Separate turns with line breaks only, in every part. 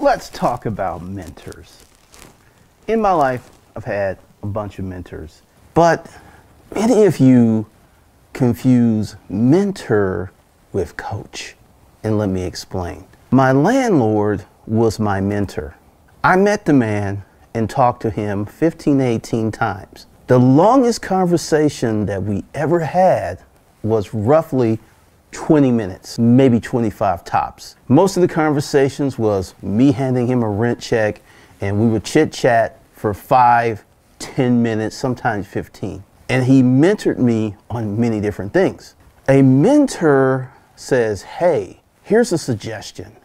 let's talk about mentors. In my life, I've had a bunch of mentors, but many of you confuse mentor with coach. And let me explain. My landlord was my mentor. I met the man and talked to him 15, 18 times. The longest conversation that we ever had was roughly 20 minutes, maybe 25 tops. Most of the conversations was me handing him a rent check and we would chit chat for five, 10 minutes, sometimes 15. And he mentored me on many different things. A mentor says, hey, here's a suggestion,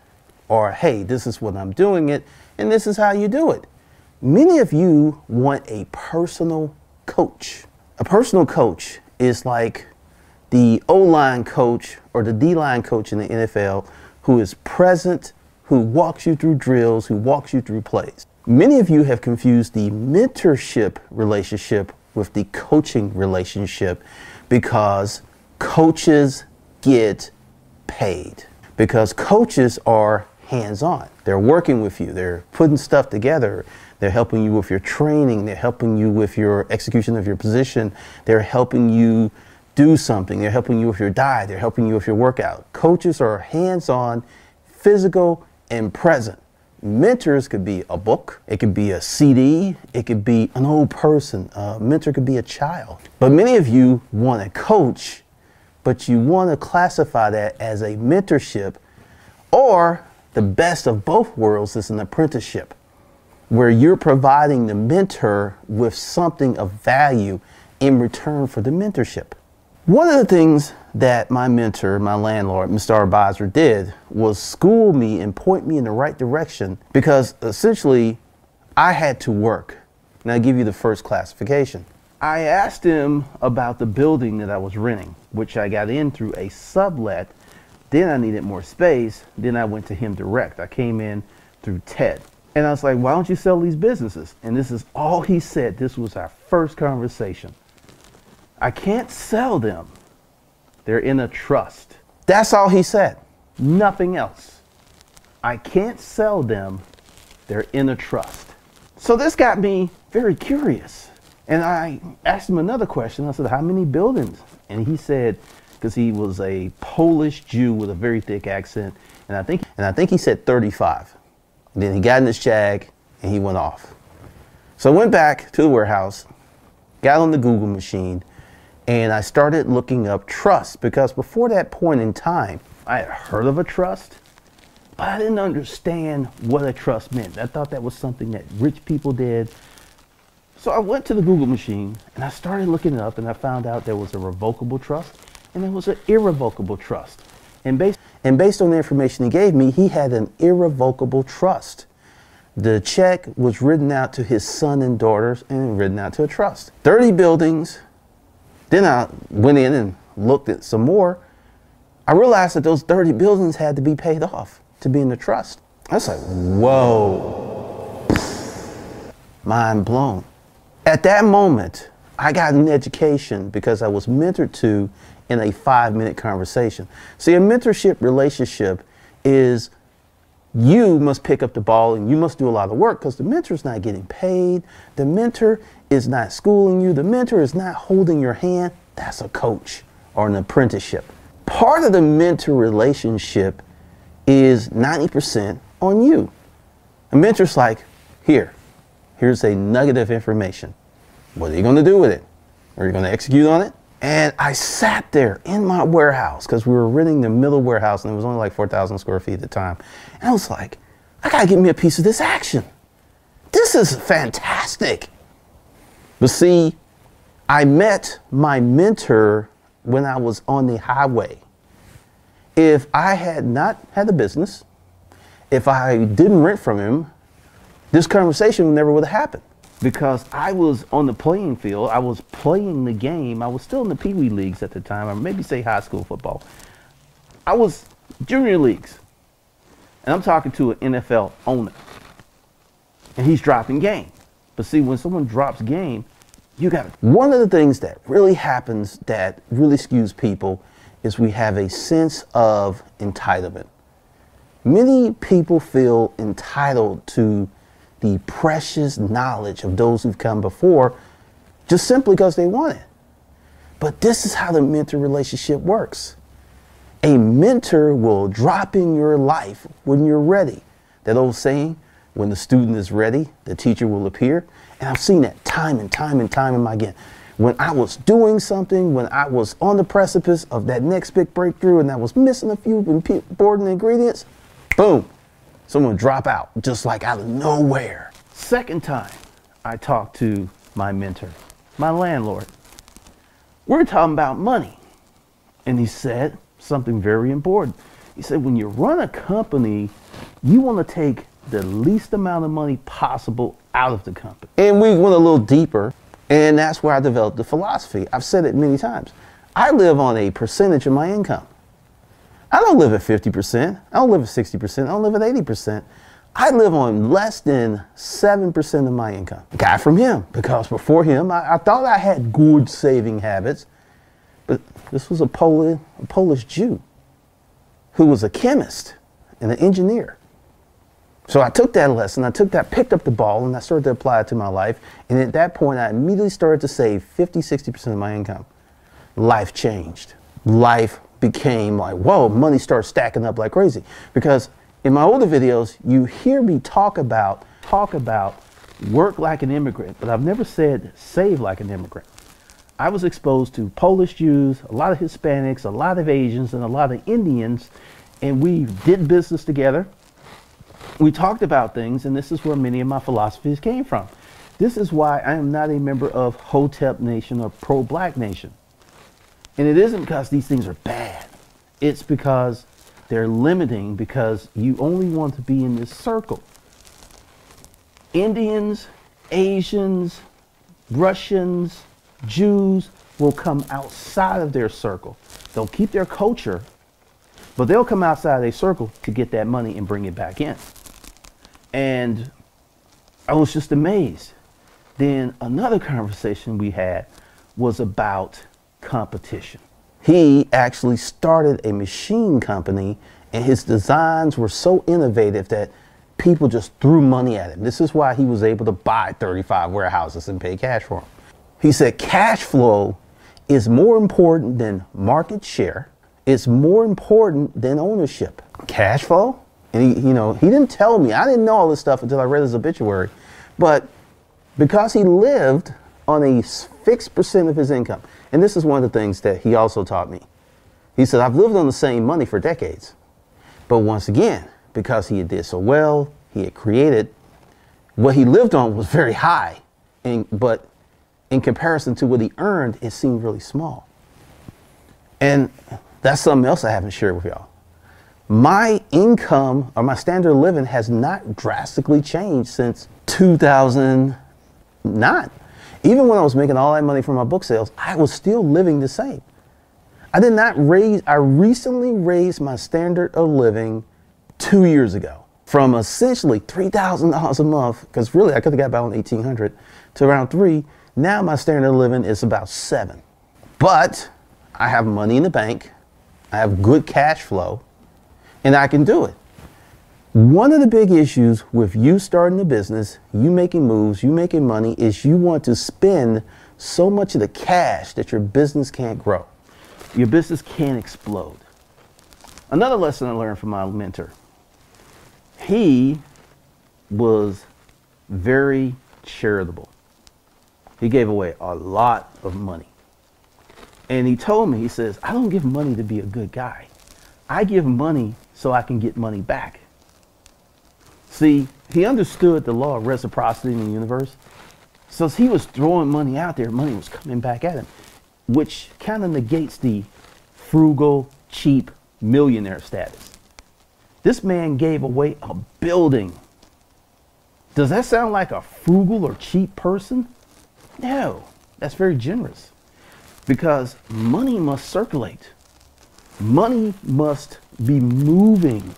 or hey, this is what I'm doing it, and this is how you do it. Many of you want a personal coach. A personal coach is like the O line coach or the D line coach in the NFL who is present, who walks you through drills, who walks you through plays. Many of you have confused the mentorship relationship with the coaching relationship because coaches get paid. Because coaches are hands on. They're working with you, they're putting stuff together, they're helping you with your training, they're helping you with your execution of your position, they're helping you do something, they're helping you with your diet, they're helping you with your workout. Coaches are hands on, physical, and present. Mentors could be a book, it could be a CD, it could be an old person. A mentor could be a child. But many of you want a coach, but you want to classify that as a mentorship, or the best of both worlds is an apprenticeship, where you're providing the mentor with something of value in return for the mentorship. One of the things that my mentor, my landlord, Mr. Advisor, did was school me and point me in the right direction because essentially I had to work. And I'll give you the first classification. I asked him about the building that I was renting, which I got in through a sublet. Then I needed more space. Then I went to him direct. I came in through Ted. And I was like, why don't you sell these businesses? And this is all he said. This was our first conversation. I can't sell them. They're in a trust. That's all he said. Nothing else. I can't sell them. They're in a trust. So this got me very curious. And I asked him another question. I said, How many buildings? And he said, because he was a Polish Jew with a very thick accent. And I think and I think he said 35. And then he got in his jag and he went off. So I went back to the warehouse, got on the Google machine, and I started looking up trust because before that point in time, I had heard of a trust, but I didn't understand what a trust meant. I thought that was something that rich people did. So I went to the Google machine and I started looking it up and I found out there was a revocable trust and there was an irrevocable trust. And based, and based on the information he gave me, he had an irrevocable trust. The check was written out to his son and daughters and written out to a trust. 30 buildings, then I went in and looked at some more. I realized that those 30 buildings had to be paid off to be in the trust. I was like, whoa, mind blown. At that moment, I got an education because I was mentored to in a five minute conversation. See, a mentorship relationship is you must pick up the ball and you must do a lot of work because the mentor's not getting paid. The mentor is not schooling you. The mentor is not holding your hand. That's a coach or an apprenticeship. Part of the mentor relationship is 90% on you. A mentor's like, here, here's a nugget of information. What are you going to do with it? Are you going to execute on it? And I sat there in my warehouse because we were renting the middle warehouse and it was only like 4,000 square feet at the time. And I was like, I got to get me a piece of this action. This is fantastic. But see, I met my mentor when I was on the highway. If I had not had the business, if I didn't rent from him, this conversation never would have happened because I was on the playing field. I was playing the game. I was still in the Pee Wee leagues at the time, or maybe say high school football. I was junior leagues. And I'm talking to an NFL owner. And he's dropping game. But see, when someone drops game, you got one of the things that really happens that really skews people is we have a sense of entitlement. Many people feel entitled to the precious knowledge of those who've come before just simply because they want it. But this is how the mentor relationship works. A mentor will drop in your life when you're ready. That old saying, when the student is ready, the teacher will appear. And I've seen that time and time and time and again. When I was doing something, when I was on the precipice of that next big breakthrough and I was missing a few important ingredients, boom, someone drop out just like out of nowhere. Second time I talked to my mentor, my landlord. We're talking about money. And he said something very important. He said, when you run a company, you want to take the least amount of money possible out of the company. And we went a little deeper, and that's where I developed the philosophy. I've said it many times. I live on a percentage of my income. I don't live at 50%. I don't live at 60%. I don't live at 80%. I live on less than 7% of my income. Got from him because before him, I, I, thought I had good saving habits, but this was a, Polish, a Polish Jew who was a chemist and an engineer. So I took that lesson, I took that, picked up the ball, and I started to apply it to my life. And at that point, I immediately started to save 50, 60% of my income. Life changed. Life became like, whoa, money started stacking up like crazy. Because in my older videos, you hear me talk about, talk about work like an immigrant, but I've never said save like an immigrant. I was exposed to Polish Jews, a lot of Hispanics, a lot of Asians, and a lot of Indians, and we did business together we talked about things, and this is where many of my philosophies came from. This is why I am not a member of Hotep Nation or Pro Black Nation. And it isn't because these things are bad, it's because they're limiting because you only want to be in this circle. Indians, Asians, Russians, Jews will come outside of their circle. They'll keep their culture, but they'll come outside of their circle to get that money and bring it back in. And I was just amazed. Then another conversation we had was about competition. He actually started a machine company, and his designs were so innovative that people just threw money at him. This is why he was able to buy 35 warehouses and pay cash for them. He said cash flow is more important than market share. It's more important than ownership. Cash flow and he, you know, he didn't tell me. I didn't know all this stuff until I read his obituary. But because he lived on a fixed percent of his income, and this is one of the things that he also taught me. He said, I've lived on the same money for decades. But once again, because he did so well, he had created, what he lived on was very high. And, but in comparison to what he earned, it seemed really small. And that's something else I haven't shared with y'all my income or my standard of living has not drastically changed since 2009. Even when I was making all that money from my book sales, I was still living the same. I did not raise, I recently raised my standard of living two years ago from essentially $3,000 a month, because really I could have got about 1800 to around three. Now my standard of living is about seven. But I have money in the bank. I have good cash flow and I can do it. One of the big issues with you starting a business, you making moves, you making money, is you want to spend so much of the cash that your business can't grow. Your business can't explode. Another lesson I learned from my mentor he was very charitable. He gave away a lot of money. And he told me, he says, I don't give money to be a good guy. I give money so I can get money back. See, he understood the law of reciprocity in the universe. So as he was throwing money out there, money was coming back at him, which kind of negates the frugal, cheap millionaire status. This man gave away a building. Does that sound like a frugal or cheap person? No, that's very generous because money must circulate money must be moving.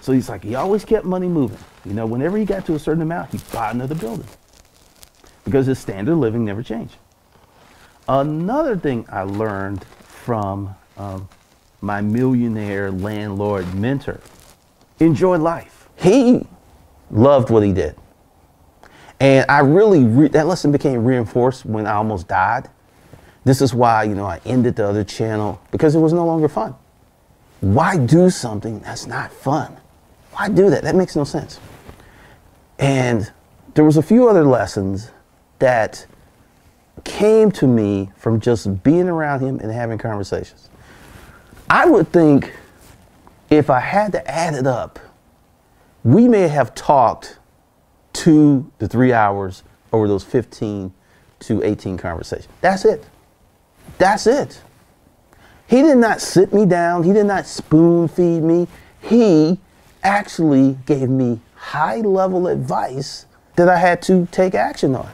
So he's like, he always kept money moving. You know, whenever he got to a certain amount, he bought another building because his standard of living never changed. Another thing I learned from um, my millionaire landlord mentor enjoy life. He loved what he did. And I really, re- that lesson became reinforced when I almost died. This is why, you know, I ended the other channel because it was no longer fun. Why do something that's not fun? Why do that? That makes no sense. And there was a few other lessons that came to me from just being around him and having conversations. I would think if I had to add it up, we may have talked two to three hours over those 15 to 18 conversations. That's it. That's it. He did not sit me down. He did not spoon feed me. He actually gave me high level advice that I had to take action on.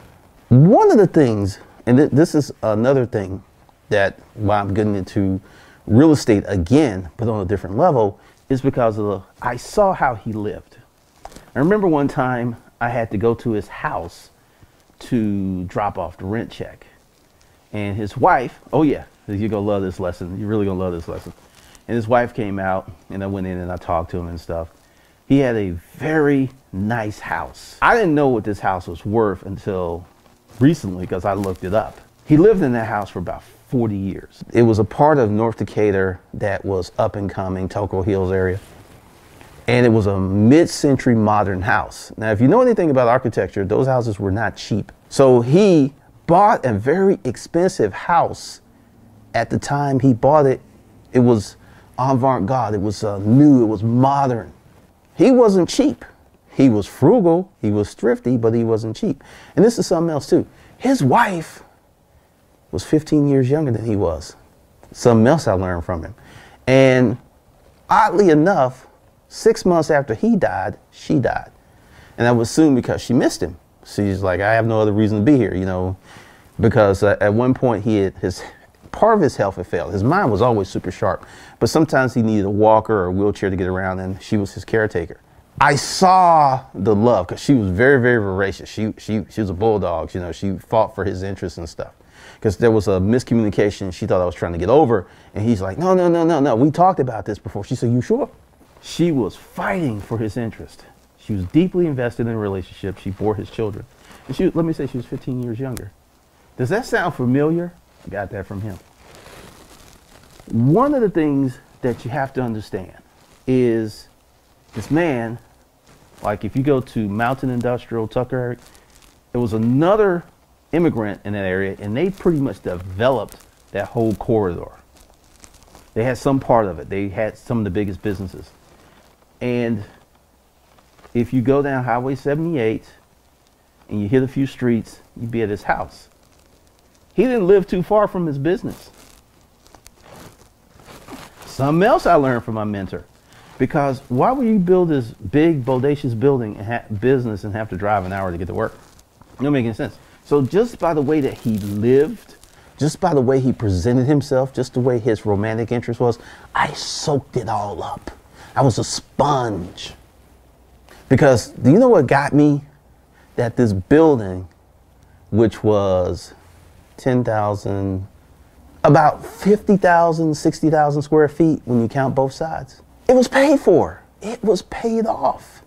One of the things, and th- this is another thing that why I'm getting into real estate again, but on a different level, is because of the, I saw how he lived. I remember one time I had to go to his house to drop off the rent check. And his wife, oh yeah, you're gonna love this lesson. You're really gonna love this lesson. And his wife came out and I went in and I talked to him and stuff. He had a very nice house. I didn't know what this house was worth until recently because I looked it up. He lived in that house for about 40 years. It was a part of North Decatur that was up and coming, Toco Hills area. And it was a mid century modern house. Now, if you know anything about architecture, those houses were not cheap. So he bought a very expensive house at the time he bought it. It was avant garde, it was uh, new, it was modern. He wasn't cheap. He was frugal, he was thrifty, but he wasn't cheap. And this is something else too. His wife was 15 years younger than he was. Something else I learned from him. And oddly enough, six months after he died, she died. And that was soon because she missed him. She's like, I have no other reason to be here, you know, because uh, at one point he had his part of his health had failed. His mind was always super sharp, but sometimes he needed a walker or a wheelchair to get around, and she was his caretaker. I saw the love because she was very, very voracious. She, she, she was a bulldog. You know, she fought for his interests and stuff because there was a miscommunication. She thought I was trying to get over, and he's like, "No, no, no, no, no. We talked about this before." She said, "You sure?" She was fighting for his interest. She was deeply invested in the relationship. She bore his children, and she let me say she was 15 years younger. Does that sound familiar? I got that from him. One of the things that you have to understand is this man, like if you go to Mountain Industrial Tucker, there was another immigrant in that area, and they pretty much developed that whole corridor. They had some part of it. They had some of the biggest businesses. And if you go down Highway 78 and you hit a few streets, you'd be at his house. He didn't live too far from his business. Something else I learned from my mentor. Because why would you build this big, bodacious building and business and have to drive an hour to get to work? Make any sense. So just by the way that he lived, just by the way he presented himself, just the way his romantic interest was, I soaked it all up. I was a sponge. Because do you know what got me? That this building, which was 10,000, about 50,000, 60,000 square feet when you count both sides, it was paid for. It was paid off.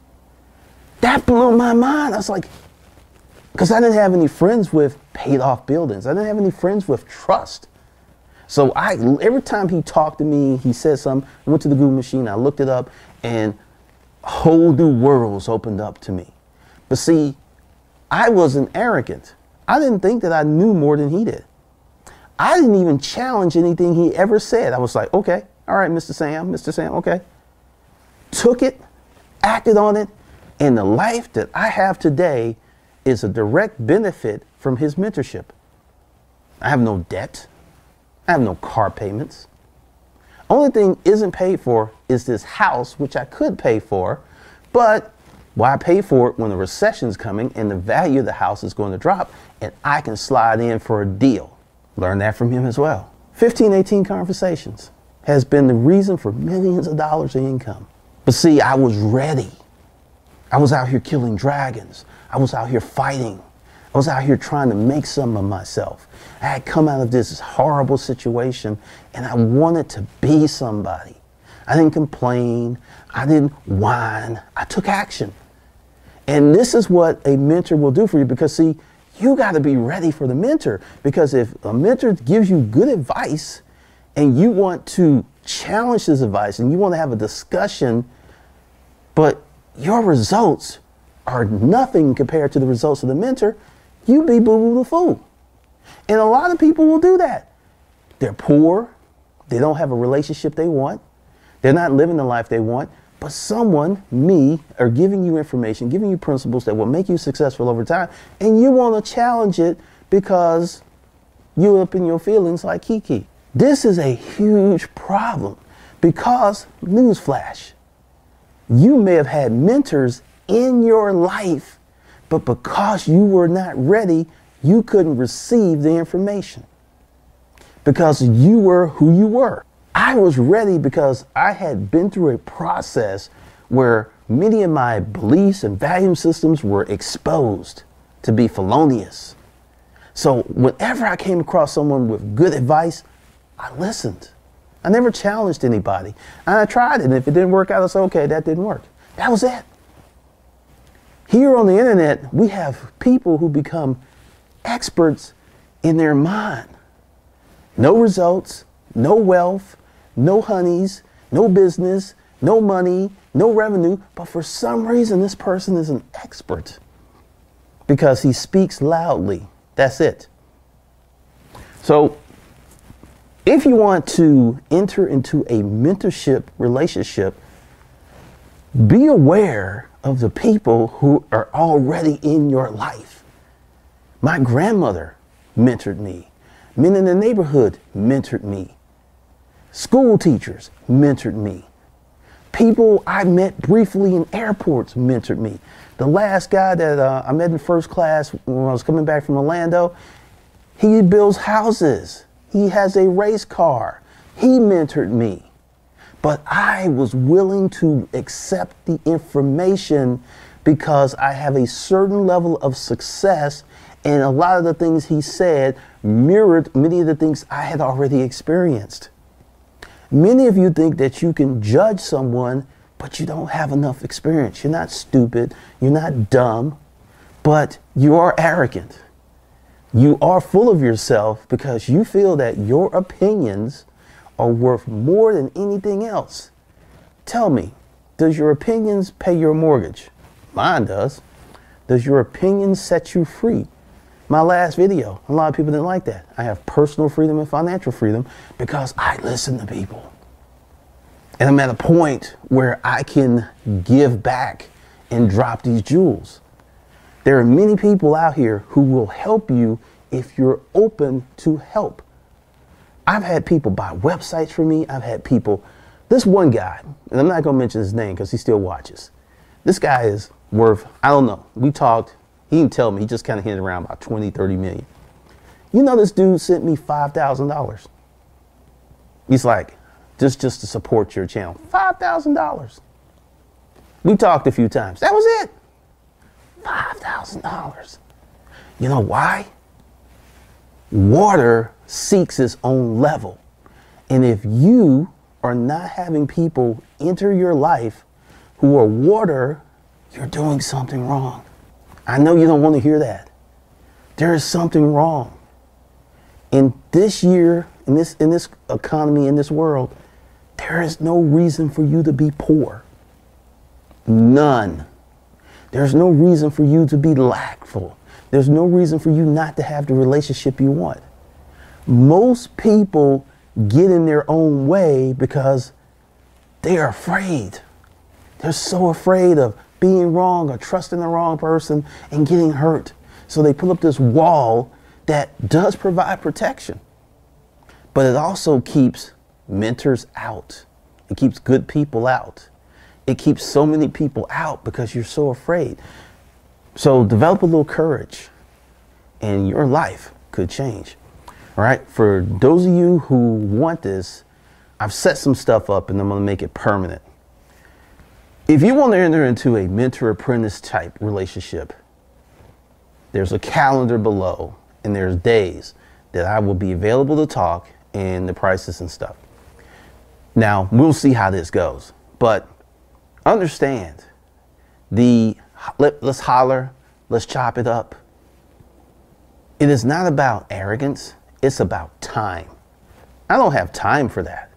That blew my mind. I was like, because I didn't have any friends with paid off buildings. I didn't have any friends with trust. So I every time he talked to me, he said something. I went to the Google machine, I looked it up, and whole new worlds opened up to me. But see, I wasn't arrogant. I didn't think that I knew more than he did. I didn't even challenge anything he ever said. I was like, okay, all right, Mr. Sam, Mr. Sam, okay. Took it, acted on it, and the life that I have today is a direct benefit from his mentorship. I have no debt. I have no car payments. Only thing isn't paid for is this house, which I could pay for, but why pay for it when the recession's coming and the value of the house is going to drop and I can slide in for a deal? Learn that from him as well. 1518 conversations has been the reason for millions of dollars in income. But see, I was ready. I was out here killing dragons. I was out here fighting. I was out here trying to make some of myself. I had come out of this horrible situation and I wanted to be somebody. I didn't complain. I didn't whine. I took action. And this is what a mentor will do for you because, see, you got to be ready for the mentor. Because if a mentor gives you good advice and you want to challenge this advice and you want to have a discussion, but your results are nothing compared to the results of the mentor, you be boo boo the fool. And a lot of people will do that. They're poor, they don't have a relationship they want, they're not living the life they want, but someone, me, are giving you information, giving you principles that will make you successful over time, and you want to challenge it because you up in your feelings like Kiki. This is a huge problem because, newsflash, you may have had mentors in your life, but because you were not ready, you couldn't receive the information because you were who you were. I was ready because I had been through a process where many of my beliefs and value systems were exposed to be felonious. So whenever I came across someone with good advice, I listened. I never challenged anybody. And I tried it. And if it didn't work out, I said, okay, that didn't work. That was it. Here on the internet, we have people who become experts in their mind. No results, no wealth, no honeys, no business, no money, no revenue, but for some reason this person is an expert because he speaks loudly. That's it. So if you want to enter into a mentorship relationship, be aware of the people who are already in your life. My grandmother mentored me. Men in the neighborhood mentored me. School teachers mentored me. People I met briefly in airports mentored me. The last guy that uh, I met in first class when I was coming back from Orlando, he builds houses. He has a race car. He mentored me. But I was willing to accept the information because I have a certain level of success, and a lot of the things he said mirrored many of the things I had already experienced. Many of you think that you can judge someone, but you don't have enough experience. You're not stupid, you're not dumb, but you are arrogant. You are full of yourself because you feel that your opinions are worth more than anything else. Tell me, does your opinions pay your mortgage? Mine does. Does your opinion set you free? My last video, a lot of people didn't like that. I have personal freedom and financial freedom because I listen to people. And I'm at a point where I can give back and drop these jewels. There are many people out here who will help you if you're open to help. I've had people buy websites for me. I've had people, this one guy, and I'm not going to mention his name because he still watches. This guy is worth, I don't know. We talked, he didn't tell me, he just kind of hinted around about 20, 30 million. You know, this dude sent me $5,000. He's like, just, just to support your channel. $5,000. We talked a few times. That was it. $5,000. You know why? Water seeks its own level. And if you are not having people enter your life who are water, you're doing something wrong. I know you don't want to hear that. There is something wrong. In this year, in this in this economy, in this world, there is no reason for you to be poor. None. There's no reason for you to be lackful. There's no reason for you not to have the relationship you want. Most people get in their own way because they are afraid. They're so afraid of being wrong or trusting the wrong person and getting hurt. So they put up this wall that does provide protection, but it also keeps mentors out. It keeps good people out it keeps so many people out because you're so afraid. So develop a little courage and your life could change. All right. For those of you who want this, I've set some stuff up and I'm to make it permanent. If you want to enter into a mentor apprentice type relationship, there's a calendar below and there's days that I will be available to talk and the prices and stuff. Now, we'll see how this goes. But understand the let, let's holler, let's chop it up. It is not about arrogance, it's about time. I don't have time for that.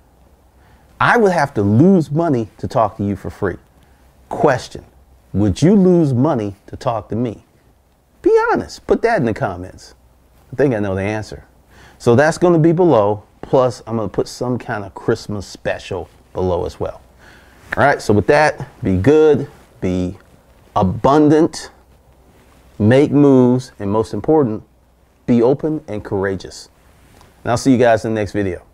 I would have to lose money to talk to you for free. Question Would you lose money to talk to me? Be honest. Put that in the comments. I think I know the answer. So that's going to be below. Plus, I'm going to put some kind of Christmas special below as well. All right, so with that, be good, be abundant, make moves, and most important, be open and courageous. And I'll see you guys in the next video.